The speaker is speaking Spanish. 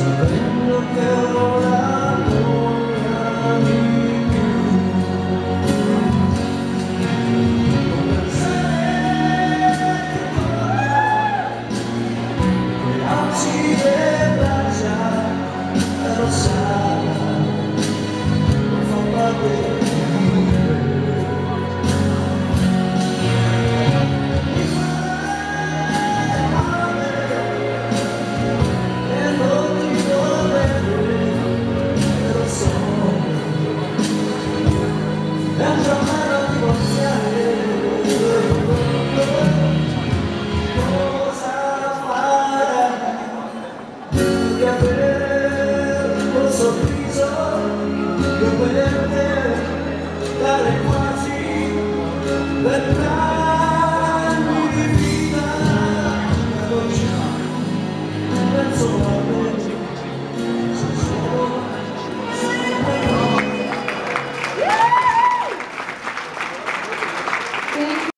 So then look at all Verte, la lengua así,